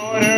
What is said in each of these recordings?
Order.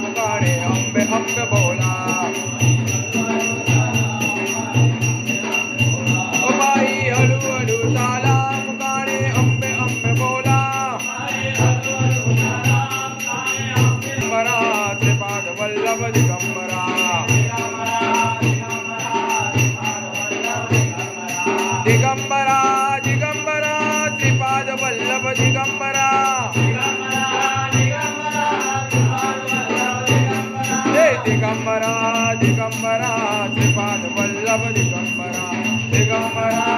Mukade Ambe Ambe बोला ओ अलू ताला अंबे अंबे बोला दिगंबरा त्रिपाद वल्लभ दिगंबरा दिगंबरा दिगंबरा त्रिपाद वल्लभ दिगंबरा दिगम्बरा दिगम्बरा वल्लभ दिगम्बरा दिगम्बरा